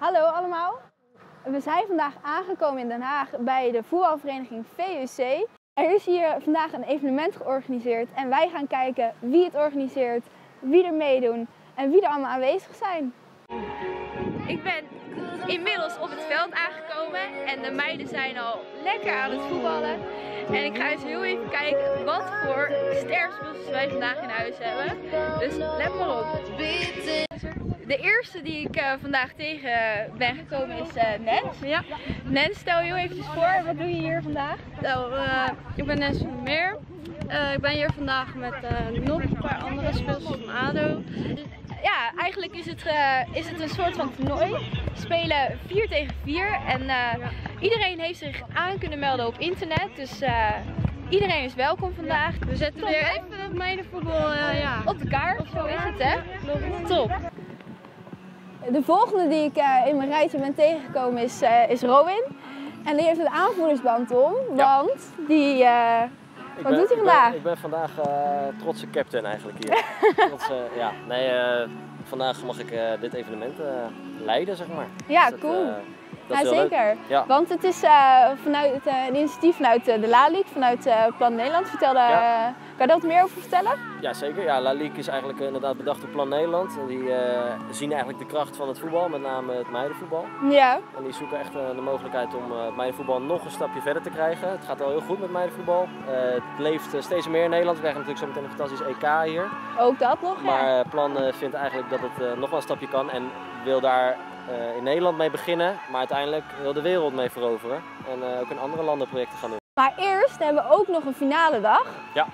Hallo allemaal. We zijn vandaag aangekomen in Den Haag bij de voetbalvereniging VUC. Er is hier vandaag een evenement georganiseerd en wij gaan kijken wie het organiseert, wie er meedoen en wie er allemaal aanwezig zijn. Ik ben inmiddels op het veld aangekomen en de meiden zijn al lekker aan het voetballen. En ik ga eens heel even kijken wat voor sterspelers wij vandaag in huis hebben. Dus let maar op. De eerste die ik uh, vandaag tegen ben gekomen is uh, Nens. Ja. Nens, stel heel eventjes voor, wat doe je hier vandaag? Nou, uh, ik ben Nens van Meer. ik ben hier vandaag met nog een paar andere spelers van ADO. Ja, eigenlijk is het, is het een soort van toernooi. We spelen 4 tegen 4 en iedereen heeft zich aan kunnen melden op internet. Dus Iedereen is welkom vandaag. We zetten weer even het meidenvoetbal uh, ja. op de kaart. Zo is het hè. Top. De volgende die ik uh, in mijn rijtje ben tegengekomen is, uh, is Robin. En die heeft een aanvoerdersband om, want die... wat ben, doet hij vandaag? Ik ben, ik ben vandaag trotse captain eigenlijk hier. trotse, ja, nee, vandaag mag ik dit evenement leiden, zeg maar. Ja, dus cool. Dat, ja, zeker. Ja. Want het is uh, vanuit uh, een initiatief vanuit uh, de LALIek, vanuit Plan Nederland. Vertelde, ja. kan je daar wat meer over vertellen? Ja, zeker. Ja, is eigenlijk inderdaad bedacht door Plan Nederland. En die zien eigenlijk de kracht van het voetbal, met name het meidenvoetbal. Ja. En die zoeken echt de mogelijkheid om het meidenvoetbal nog een stapje verder te krijgen. Het gaat al heel goed met meidenvoetbal. het leeft steeds meer in Nederland. We krijgen natuurlijk zo meteen een fantastisch EK hier. Ook dat nog, Maar. Plan vindt eigenlijk dat het nog wel een stapje kan en wil daar uh, in Nederland mee beginnen, maar uiteindelijk heel de wereld mee veroveren. En uh, ook in andere landen projecten gaan doen. Maar eerst hebben we ook nog een finale dag. Ja.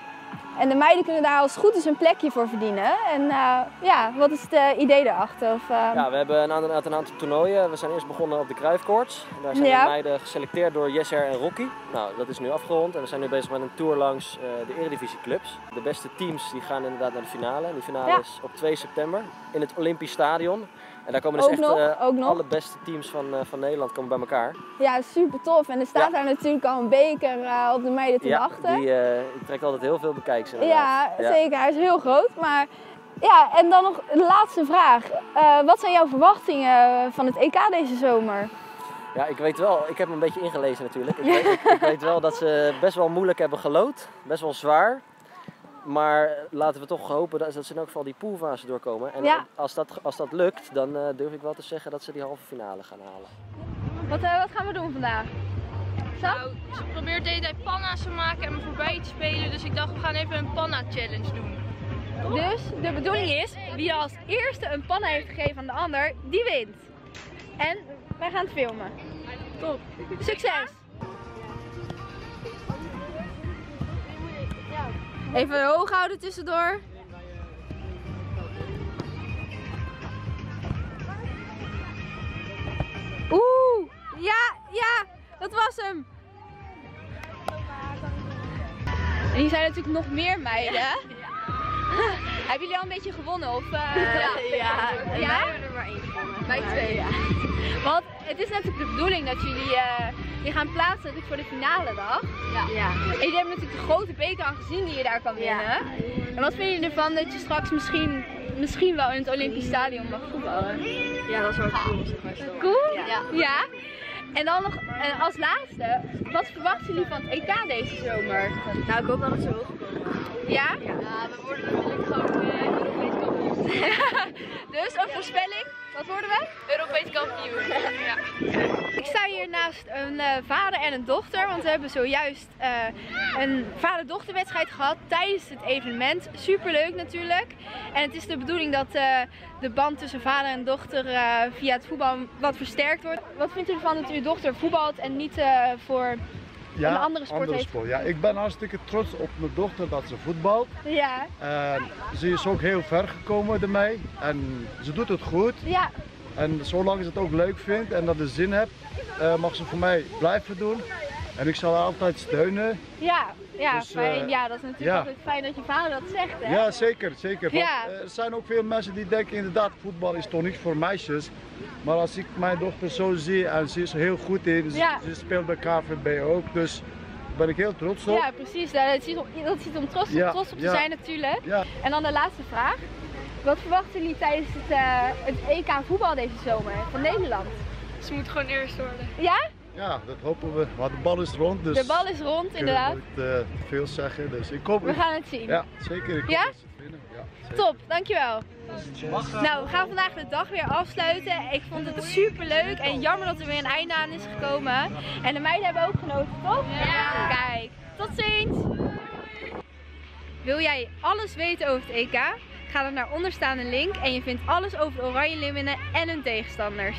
En de meiden kunnen daar als het goed is een plekje voor verdienen. En uh, ja, wat is het idee daarachter? Of, Ja, we hebben een aantal, een aantal toernooien. We zijn eerst begonnen op de Kruifkoorts. Daar zijn ja. de meiden geselecteerd door Jesser en Rocky. Nou, dat is nu afgerond en we zijn nu bezig met een tour langs de Eredivisie clubs. De beste teams die gaan inderdaad naar de finale. En die finale Ja. is op 2 september in het Olympisch Stadion. En daar komen dus Ook echt nog, uh, ook nog. alle beste teams van, uh, van Nederland komen bij elkaar. Ja, super tof. En er staat Ja. daar natuurlijk al een beker uh, op de meiden te ja, wachten. Die, die trekt altijd heel veel bekijks ja, inderdaad. zeker. Hij is heel groot. Maar ja, en dan nog de laatste vraag. Wat zijn jouw verwachtingen van het EK deze zomer? Ja, ik weet wel, ik heb me een beetje ingelezen natuurlijk. Ik weet, ik, ik weet wel dat ze best wel moeilijk hebben gelood. Best wel zwaar. Maar laten we toch hopen dat, dat ze in elk geval die poolfase doorkomen. En Ja. als, dat, als dat lukt, dan uh, durf ik wel te zeggen dat ze die halve finale gaan halen. Wat, uh, wat gaan we doen vandaag? Nou, ze probeert de hele tijd panna's te maken en me voorbij te spelen. Dus ik dacht, we gaan even een panna challenge doen. Dus de bedoeling is, wie als eerste een panna heeft gegeven aan de ander, die wint. En wij gaan het filmen. Top. Succes! Even hoog houden tussendoor. Oeh, ja, ja, dat was hem. En hier zijn natuurlijk nog meer meiden. Hebben jullie al een beetje gewonnen? Of, uh, Ja, ja. ja? Twee. Ja. Want het is natuurlijk de bedoeling dat jullie uh, je gaan plaatsen natuurlijk voor de finale dag. Ja. ja. En jullie hebben natuurlijk de grote beker al gezien die je daar kan winnen. En wat vind je ervan dat je straks misschien, misschien wel in het Olympisch Stadion mag voetballen? Ja, dat is wel cool. zeg maar. Cool? Ja. ja? En dan nog uh, als laatste, wat verwachten jullie van het EK deze zomer? Nou, ik hoop dat het zo hoog komt. Ja? Ja, we worden natuurlijk gewoon kampioen. dus een voorspelling, wat worden we? Europees kampioen. ja. Ik sta hier naast een uh, vader en een dochter, want we hebben zojuist uh, een vader-dochterwedstrijd gehad tijdens het evenement. Superleuk natuurlijk. En het is de bedoeling dat uh, de band tussen vader en dochter via het voetbal wat versterkt wordt. Wat vindt u ervan dat uw dochter voetbalt en niet voor ja, een andere sport andere heeft? sport. Ja, ik ben hartstikke trots op mijn dochter dat ze voetbalt. Ja. En ze is ook heel ver gekomen ermee. En ze doet het goed. Ja. En zolang ze het ook leuk vindt en dat ze zin heeft, uh, mag ze voor mij blijven doen. En ik zal haar altijd steunen. Ja, ja, Dus, fijn. uh, ja dat is natuurlijk ja. altijd fijn dat je vader dat zegt. Hè? Ja, zeker, zeker. Ja. uh, er zijn ook veel mensen die denken inderdaad, voetbal is toch niet voor meisjes. Maar als ik mijn dochter zo zie en ze is er heel goed in, ze, Ja. ze speelt bij KVB ook, dus daar ben ik heel trots op. Ja, precies. Dat is iets om, dat is iets om trots, Ja, trots op te zijn natuurlijk. Ja. En dan de laatste vraag. Wat verwachten jullie tijdens het, eh, het EK voetbal deze zomer van Nederland? Ze moet gewoon eerst worden. Ja? Ja, dat hopen we. Maar de bal is rond, dus De bal is rond, inderdaad. kunnen nooit eh, veel zeggen. Dus ik hoop We gaan het zien. Ja, zeker. Ik hoop Ja? dat ze winnen. Ja, zeker. Top, dankjewel. Nou, we gaan vandaag de dag weer afsluiten. Ik vond het super leuk en jammer dat er weer een einde aan is gekomen. En de meiden hebben ook genoten, toch? Ja. Kijk, tot ziens! Wil jij alles weten over het EK? Ga dan naar onderstaande link en je vindt alles over de Oranje Leeuwinnen en hun tegenstanders.